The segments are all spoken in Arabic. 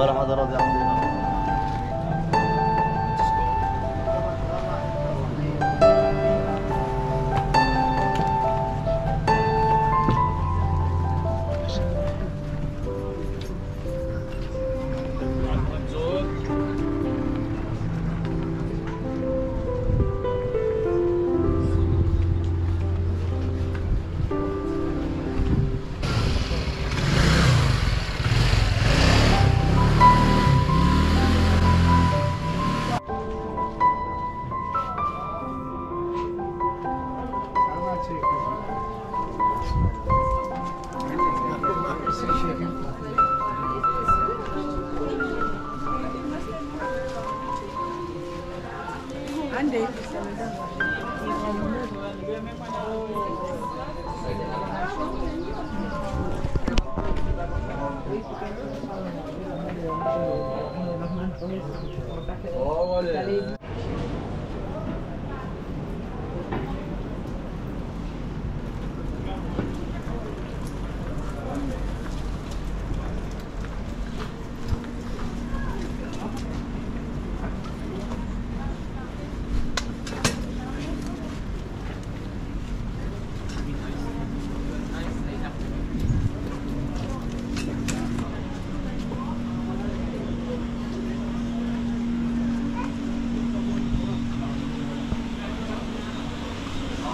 ولا حد رضي عنه Monday. Oh, vale.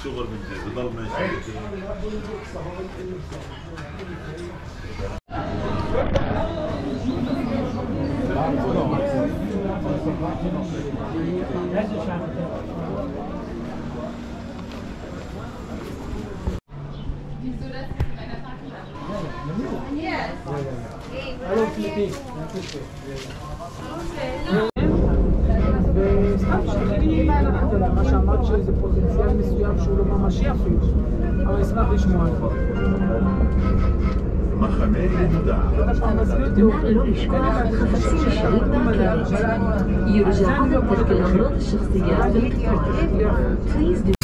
الشغل من بنجز بضل ماشي Yes. Yeah, yeah, yeah. I don't see the Okay. מה שאמרת שזה פוטנציאל מסוים שהוא לא ממשי אפילו, אבל אשמח לשמוע את מחנה ילודה.